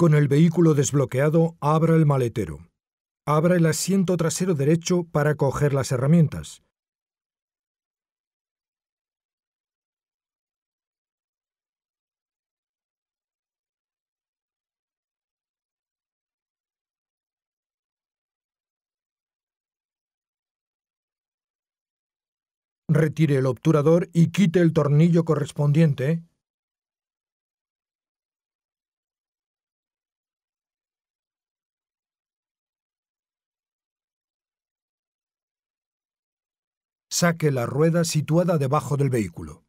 Con el vehículo desbloqueado, abra el maletero. Abra el asiento trasero derecho para coger las herramientas. Retire el obturador y quite el tornillo correspondiente. Saque la rueda situada debajo del vehículo.